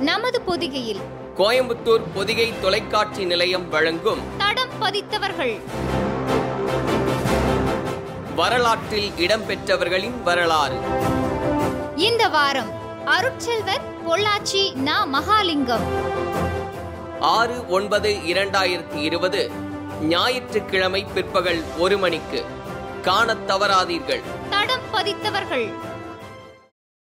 நமது பொதிகையில் கோயம்புத்தூர் பொதிகை தொலைக்காட்சி நிலையம் வழங்கும் தடம் பதித்தவர்கள். வரலாற்றில் இடம்பெற்றவர்களின் வரலாறு. இந்த வாரம் அருட்செல்வர் பொள்ளாச்சி நா மகாலிங்கம். ஆறு ஒன்பது இரண்டாயிரத்தி இருபது ஞாயிற்றுக்கிழமை பிற்பகல் ஒரு மணிக்கு. காணத் தவறாதீர்கள். தடம் பதித்தவர்கள்.